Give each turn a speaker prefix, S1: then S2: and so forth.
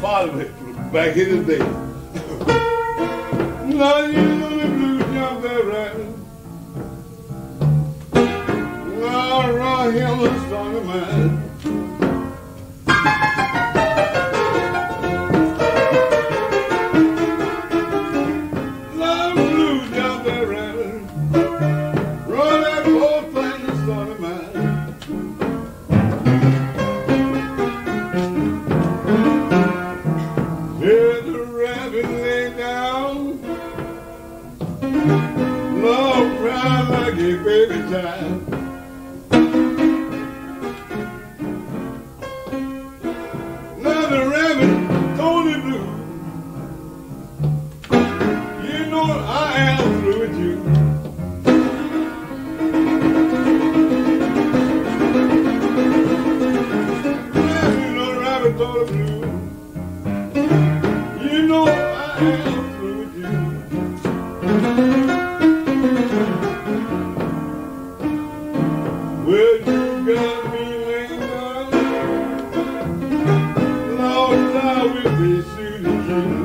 S1: father back in the day. now you know the blues jump that rabbit. Now around him a song of mine. Love cry like a baby child. Rabbit the blue. You know I am through with you. Rabbit the blue. You know I am Thank you.